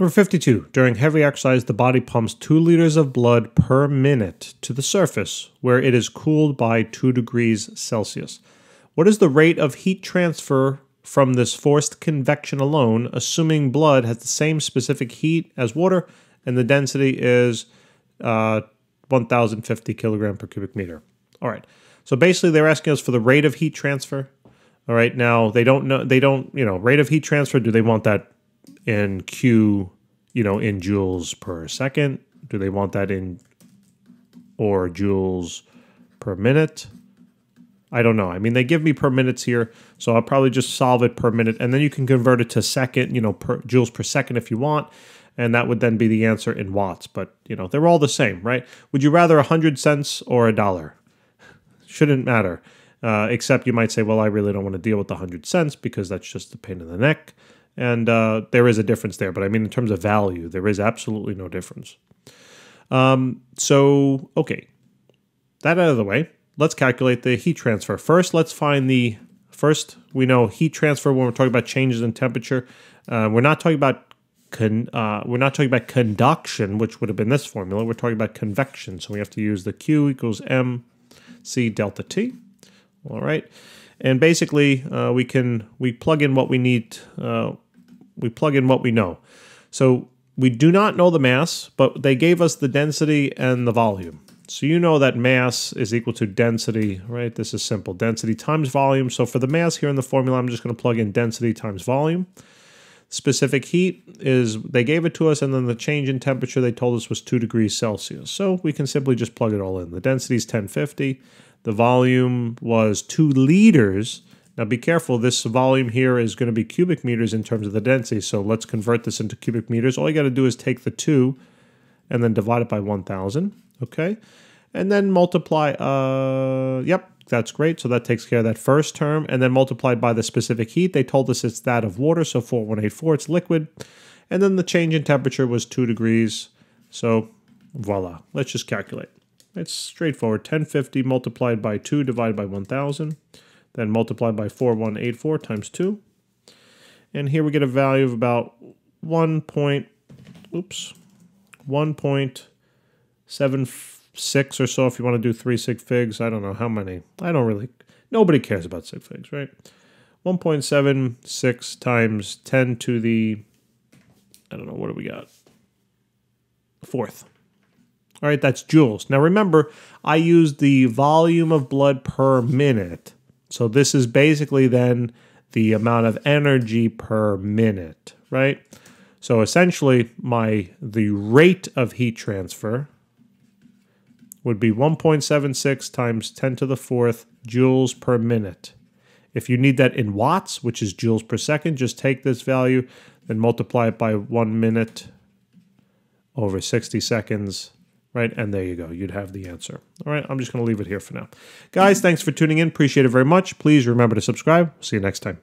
Number 52. During heavy exercise, the body pumps 2 liters of blood per minute to the surface, where it is cooled by 2 degrees Celsius. What is the rate of heat transfer from this forced convection alone, assuming blood has the same specific heat as water and the density is uh, 1050 kilogram per cubic meter? All right. So basically, they're asking us for the rate of heat transfer. All right. Now they don't know. They don't. You know, rate of heat transfer. Do they want that in Q? You know, in joules per second. Do they want that in or joules per minute? I don't know. I mean, they give me per minutes here, so I'll probably just solve it per minute, and then you can convert it to second, you know, per joules per second if you want, and that would then be the answer in watts. But you know, they're all the same, right? Would you rather a hundred cents or a dollar? shouldn't matter. Uh, except you might say, well, I really don't want to deal with the 100 cents because that's just a pain in the neck. And uh, there is a difference there. But I mean, in terms of value, there is absolutely no difference. Um, so, okay, that out of the way, let's calculate the heat transfer. First, let's find the first, we know heat transfer when we're talking about changes in temperature. Uh, we're not talking about con, uh, we're not talking about conduction, which would have been this formula. We're talking about convection. So we have to use the Q equals M C delta T. All right. And basically, uh, we can we plug in what we need. Uh, we plug in what we know. So we do not know the mass, but they gave us the density and the volume. So you know that mass is equal to density, right? This is simple. Density times volume. So for the mass here in the formula, I'm just going to plug in density times volume. Specific heat is, they gave it to us, and then the change in temperature they told us was 2 degrees Celsius. So we can simply just plug it all in. The density is 1050. The volume was 2 liters. Now be careful, this volume here is going to be cubic meters in terms of the density. So let's convert this into cubic meters. All you got to do is take the 2 and then divide it by 1,000. Okay. And then multiply, uh, yep, that's great. So that takes care of that first term. And then multiplied by the specific heat, they told us it's that of water, so 4184, it's liquid. And then the change in temperature was 2 degrees. So voila, let's just calculate. It's straightforward. 1050 multiplied by 2 divided by 1000. Then multiplied by 4184 times 2. And here we get a value of about 1 point, oops, 1.7 six or so if you want to do three sig figs. I don't know how many. I don't really. Nobody cares about sig figs, right? 1.76 times 10 to the. I don't know. What do we got? Fourth. All right, that's joules. Now remember, I used the volume of blood per minute. So this is basically then the amount of energy per minute, right? So essentially my the rate of heat transfer would be 1.76 times 10 to the fourth joules per minute. If you need that in watts, which is joules per second, just take this value, then multiply it by one minute over 60 seconds, right? And there you go. You'd have the answer. All right, I'm just going to leave it here for now. Guys, thanks for tuning in. Appreciate it very much. Please remember to subscribe. See you next time.